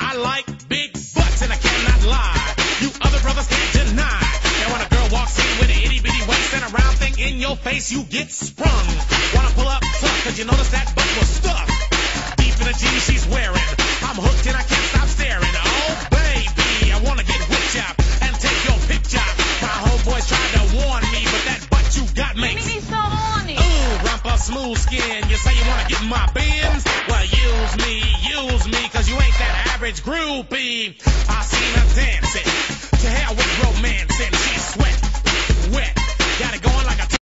I like big butts and I cannot lie. You other brothers can't deny. And when a girl walks in with an itty bitty waist and a round thing in your face, you get sprung. Wanna pull up tough, cause you notice that butt was stuffed. Deep in the jeans she's wearing. I'm hooked and I can't stop staring. Oh baby, I wanna get whipped up and take your picture. My homeboys tried to warn me, but that butt you got makes me so horny. Ooh, rumpa smooth skin. You say you wanna get in my bins? Me, use me, cause you ain't that average groupie. I